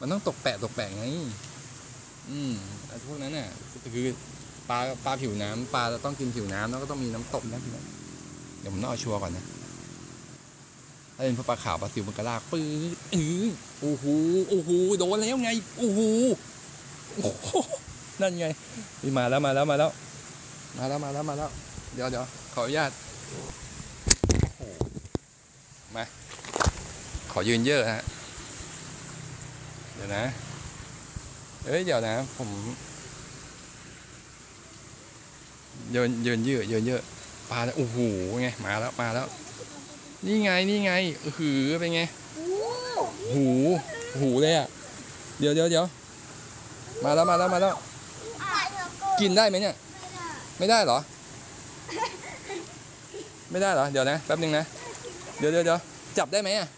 มันต้องตกแปะตกแปะไง อืมไอ้พวกนั้นน่ะคือปลาปลาผิวน้ำปลาจะต้องกินผิวน้ำแล้วก็ต้องมีน้ำตกนะพี่น้องเดี๋ยวผมต้องเอาชัวร์ก่อนนะถ้าเป็นปลาขาวปลาซิวมันกระลากปื้ออือโอ้โหโอ้โหโดนแล้วไงโอ้โหนั่นไงนี่มาแล้วมาแล้วมาแล้ว มาแล้วมาแล้วมาแล้ว เดี๋ยวเดี๋ยวขออนุญาตมา ขอยืนเยอะฮะ เดี๋ยวนะ เอ้ยเดี๋ยวนะ ผมเยืนเยืนเยอะเยืนเยอะปลาโอ้โหไงมาแล้วมาแล้ว นี่ไงนี่ไงหือเป็นไงหูหูเลยอะเดี๋ยวเดี๋ยวเดี๋ยวมาแล้วมาแล้วมาแล้ว กินได้ไหมเนี่ย ไม่ได้เหรอ ไม่ได้เหรอ เดี๋ยวนะแป๊บนึงนะ เดี๋ยวเดี๋ยวเดี๋ยวจับได้ไหมอะ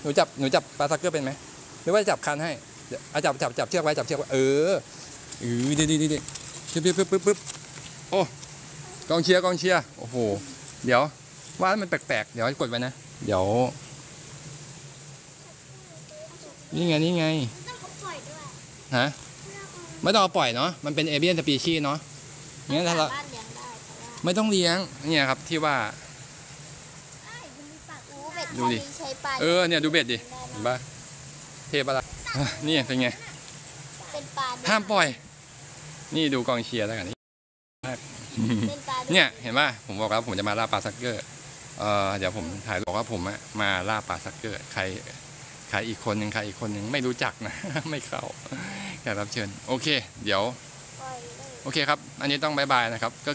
หนูจับหนูจับปลาซักเกอร์เป็นไหม รือว่าจับคันให้เดี๋ยวอะจับจับจับเชือกไว้จับเชือกไว้เออเออดีดีดีดีปึ๊บปึ๊บปึ๊บปึ๊บปึ๊บโอ้กองเชียร์กองเชียร์โอ้โหเดี๋ยวว่ามันแปลกๆเดี๋ยวกดไว้นะเดี๋ยวนี่ไงนี่ไงต้องเขาปล่อยด้วยฮะไม่ต้องเอาปล่อยเนาะมันเป็นเอเบียนสปีชีส์เนาะงั้นถ้าเราสามารถเลี้ยงได้แต่ว่าไม่ต้องเลี้ยงเนี่ยครับที่ว่าไอ้มันมีปากอู้เบ็ดดูดิแค่นี้ใช้ปลาเออเนี่ยดูเบ็ดดิเห็นปะ เทปะละอะนี่เป็นไง เป็นปลาห้ามปล่อย นี่ดูกองเชียร์แล้วกันนี่เป็นปลาเนี่ยเห็นป่ะผมบอกแล้วผมจะมาล่าปลาซักเกอร์เอ่อเดี๋ยวผมถ่ายบอกว่าผมอะมาล่าปลาซักเกอร์ใครใครอีกคนหนึ่งใครอีกคนหนึ่งไม่รู้จักนะ ไม่เข้าแขกรับเชิญ โอเค เดี๋ยวปล่อยเลยโอเคครับ อันนี้ต้องบายบายนะครับก็